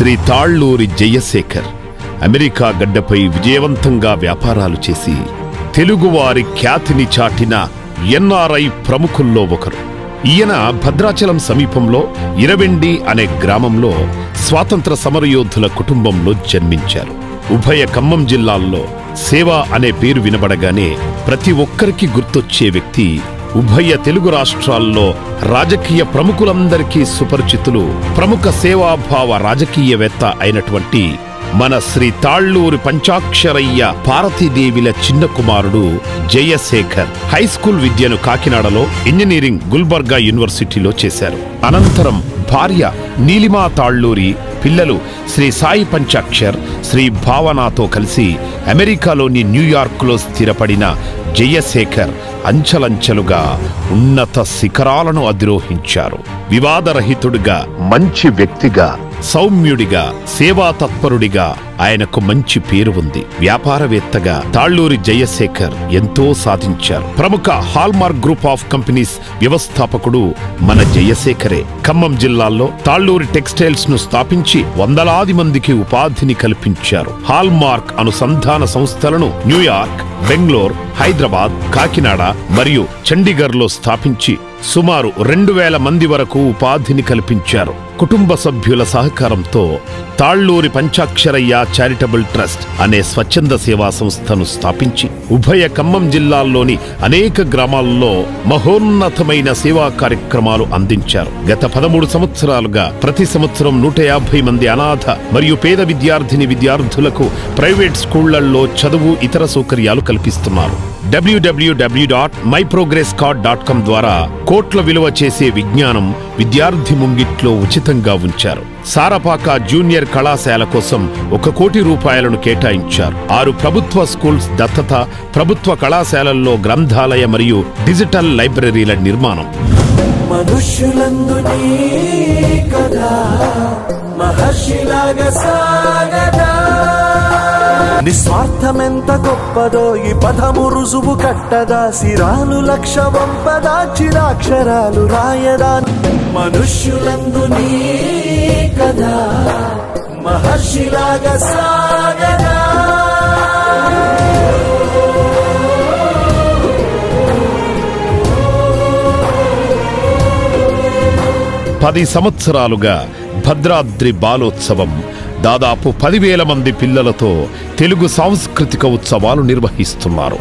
Shri Talluri Jayashekar America గడ్డపై విజయవంతంగా వ్యాపారాలు చేసి తెలుగువారి ఖ్యాతిని చాటిన ఎన్ఆర్ఐ ప్రముఖుల్లో ఒకరు. ఈయన భద్రాచలం సమీపంలో ఇరవెండి అనే గ్రామంలో స్వాతంత్ర సమరయోధుల కుటుంబంలో జన్మించారు. ఉభయ ఖమ్మం జిల్లాల్లో సేవ అనే పేరు వినబడగానే ప్రతి ఒక్కరికి గుర్తొచ్చే వ్యక్తి ఉభయ తెలుగు రాష్ట్రాల్లో రాజకీయ ప్రముఖులందరికీ సుపరిచితులు ప్రముఖ సేవాభావ రాజకీయవేత్త అయినటువంటి మన శ్రీ తాళ్ళూరి పంచాక్షరయ్య పార్వతీదేవిల చిన్న కుమారుడు జయశేఖర్ హై స్కూల్ విద్యను కాకినాడలో ఇంజనీరింగ్ గుల్బర్గా యూనివర్సిటీలో చేశారు. అనంతరం భార్య నీలిమా తాళ్ళూరి పిల్లలు శ్రీ సాయి పంచాక్షర్ శ్రీ భావనాతో కలిసి అమెరికాలోని న్యూయార్క్లో స్థిరపడిన జయశేఖర్ అంచలంచలుగా ఉన్నత శిఖరాలను అధిరోహించారు. వివాదరహితుడిగా మంచి వ్యక్తిగా సౌమ్యుడిగా సేవా తత్పరుడిగా ఆయనకు మంచి పేరు ఉంది. వ్యాపారవేత్తగా తాళ్ళూరి జయశేఖర్ ఎంతో సాధించారు. ప్రముఖ హాల్మార్క్ గ్రూప్ ఆఫ్ కంపెనీస్ వ్యవస్థాపకుడు మన జయశేఖరే. ఖమ్మం జిల్లాలో తాళ్ళూరి టెక్స్టైల్స్ను స్థాపించి వందలాది మందికి ఉపాధిని కల్పించారు. హాల్మార్క్ అనుసంధాన సంస్థలను న్యూయార్క్ బెంగళూర్ హైదరాబాద్ కాకినాడ మరియు చండీగఢ్లో స్థాపించి సుమారు రెండు వేల మంది వరకు ఉపాధిని కల్పించారు. కుటుంబ సభ్యుల సహకారంతో తాళ్ళూరి పంచాక్షరయ్య చారిటబుల్ ట్రస్ట్ అనే స్వచ్ఛంద సేవా సంస్థను స్థాపించి ఉభయ ఖమ్మం జిల్లాల్లోని అనేక గ్రామాల్లో మహోన్నతమైన సేవా కార్యక్రమాలు అందించారు. గత పదమూడు సంవత్సరాలుగా ప్రతి సంవత్సరం నూట యాభై మంది అనాథ మరియు పేద విద్యార్థిని విద్యార్థులకు ప్రైవేట్ స్కూళ్ళలో చదువు ఇతర సౌకర్యాలు కల్పిస్తున్నారు. WWW dot my progress card dot com ద్వారా కోట్ల విలువ చేసే విజ్ఞానం విద్యార్థి ముంగిట్లో ఉచితంగా ఉంచారు. సారపాక జూనియర్ కళాశాల కోసం ఒక కోటి రూపాయలను కేటాయించారు. ఆరు ప్రభుత్వ స్కూల్స్ దత్తత ప్రభుత్వ కళాశాలల్లో గ్రంథాలయ మరియు డిజిటల్ లైబ్రరీల నిర్మాణం. మనుష్యులందు నీ కదా మహర్షిలాగా నిస్వార్థమెంత గొప్పదో ఈ పదము రుజువు కట్టదా సిరాలు లక్ష వంపదా చిరాక్షరాలు రాయదా మనుష్యులందు నీ కదా మహర్షిలాగా సాగదా. పది సంవత్సరాలుగా భద్రాద్రి బాలోత్సవం దాదాపు పదివేల మంది పిల్లలతో తెలుగు సాంస్కృతిక ఉత్సవాలు నిర్వహిస్తున్నారు.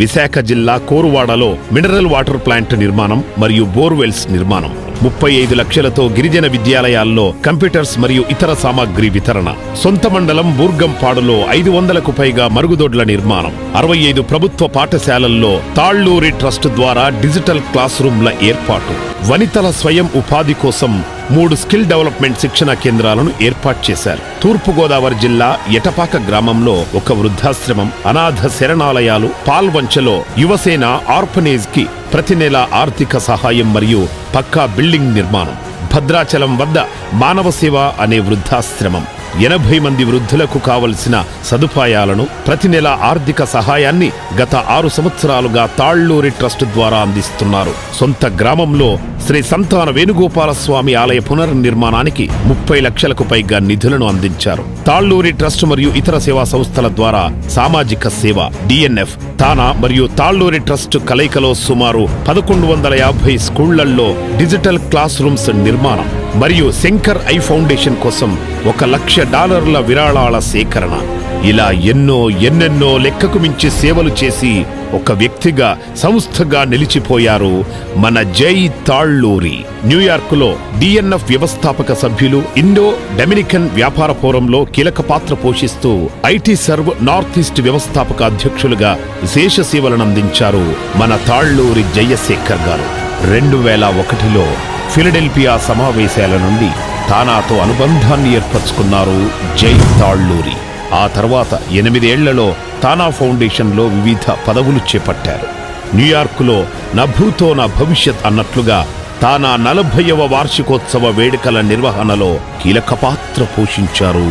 విశాఖ జిల్లా కోరువాడలో మినరల్ వాటర్ ప్లాంట్ నిర్మాణం మరియు బోర్వెల్స్ నిర్మాణం ముప్పై ఐదు లక్షలతో గిరిజన విద్యాలయాల్లో కంప్యూటర్స్ మరియు ఇతర సామాగ్రి వితరణ సొంత మండలం బూర్గంపాడులో ఐదు వందలకు పైగా మరుగుదొడ్ల నిర్మాణం అరవై ఐదు ప్రభుత్వ పాఠశాలల్లో తాళ్ళూరి ట్రస్ట్ ద్వారా డిజిటల్ క్లాస్ రూమ్ల ఏర్పాటు వనితల స్వయం ఉపాధి కోసం మూడు స్కిల్ డెవలప్మెంట్ శిక్షణ కేంద్రాలను ఏర్పాటు చేశారు. తూర్పుగోదావరి జిల్లా ఎటపాక గ్రామంలో ఒక వృద్ధాశ్రమం అనాథ శరణాలయాలు పాల్వంచలో యువసేన ఆర్ఫనేజ్కి ప్రతి నెల ఆర్థిక సహాయం మరియు పక్కా బిల్డింగ్ నిర్మాణం. భద్రాచలం వద్ద మానవ సేవ అనే వృద్ధాశ్రమం. ఎనభై మంది వృద్ధులకు కావలసిన సదుపాయాలను ప్రతి నెల ఆర్థిక సహాయాన్ని గత ఆరు సంవత్సరాలుగా తాళ్ళూరి ట్రస్ట్ ద్వారా అందిస్తున్నారు. సొంత గ్రామంలో శ్రీ సంతాన వేణుగోపాలస్వామి ఆలయ పునర్నిర్మాణానికి ముప్పై లక్షలకు పైగా నిధులను అందించారు. తాళ్ళూరి ట్రస్ట్ మరియు ఇతర సేవా సంస్థల ద్వారా సామాజిక సేవ డిఎన్ఎఫ్ తానా మరియు తాళ్ళూరి ట్రస్ట్ కలయికలో సుమారు పదకొండు వందల యాభై స్కూళ్ళలో డిజిటల్ క్లాస్ రూమ్స్ నిర్మాణం. మరియు శంకర్ ఐ ఫౌండేషన్ కోసం ఒక లక్ష డాలర్ల విరాళాల సేకరణ. ఇలా ఎన్నో ఎన్నెన్నో లెక్కకు మించి సేవలు చేసి ఒక వ్యక్తిగా సంస్థగా నిలిచిపోయారు మన జై తాళ్ళూరి. న్యూయార్క్లో డిఎన్ఎఫ్ వ్యవస్థాపక సభ్యులు ఇండో డొమినికన్ వ్యాపార ఫోరంలో కీలక పాత్ర పోషిస్తూ ఐటీ సర్వ్ నార్త్ ఈస్ట్ వ్యవస్థాపక అధ్యక్షులుగా విశేష సేవలను అందించారు మన తాళ్ళూరి జయశేఖర్ గారు. రెండు వేల ఒకటిలో ఫిలడెల్ఫియా సమావేశాల నుండి తానాతో అనుబంధాన్ని ఏర్పరచుకున్నారు జై తాళ్ళూరి. ఆ తర్వాత ఎనిమిదేళ్ళలో తానా ఫౌండేషన్లో వివిధ పదవులు చేపట్టారు. న్యూయార్కులో నభూతో నా భవిష్యత్ అన్నట్లుగా తానా నలభైవ వార్షికోత్సవ వేడుకల నిర్వహణలో కీలక పాత్ర పోషించారు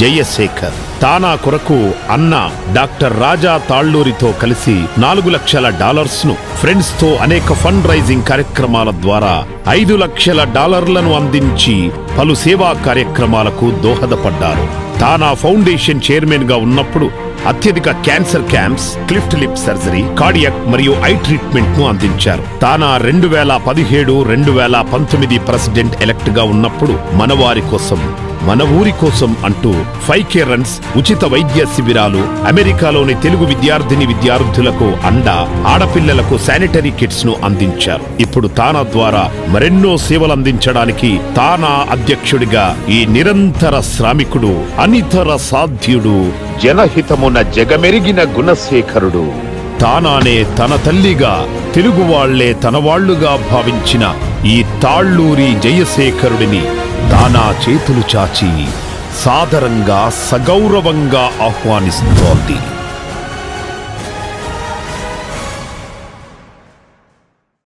జయశేఖర్ తానా కొరకు అన్న డాక్టర్ రాజా తాళ్ళూరితో కలిసి నాలుగు లక్షల డాలర్స్ను ఫ్రెండ్స్తో అనేక ఫండ్ రైజింగ్ కార్యక్రమాల ద్వారా ఐదు లక్షల డాలర్లను అందించి పలు సేవా కార్యక్రమాలకు దోహదపడ్డారు. తానా ఫౌండేషన్ చైర్మన్గా ఉన్నప్పుడు అత్యధిక cancer camps cleft lip surgery cardiac మరియు ఐ ట్రీట్మెంట్ను అందించారు. తానా రెండు వేల పదిహేడు రెండు వేల పంతొమ్మిది ప్రెసిడెంట్ ఎలక్ట్గా ఉన్నప్పుడు మనవారి కోసం మన ఊరి కోసం అంటూ ఫైవ్ కే రన్స్ ఉచిత వైద్య శిబిరాలు అమెరికాలోని తెలుగు విద్యార్థిని విద్యార్థులకు అండ ఆడపిల్లలకు శానిటరీ కిట్స్ను అందించారు. ఇప్పుడు తానా ద్వారా మరెన్నో సేవలు అందించడానికి తానా అధ్యక్షుడిగా ఈ నిరంతర శ్రామికుడు అనితర సాధ్యుడు జనహితమున జగమెరిగిన గుణశేఖరుడు. తానానే తన తల్లిగా తెలుగు వాళ్ళే తన వాళ్ళుగా భావించిన ఈ తాళ్ళూరి జయశేఖరుడిని దానా చేతులు చాచి సాదరంగా సగౌరవంగా ఆహ్వానిస్తోంది.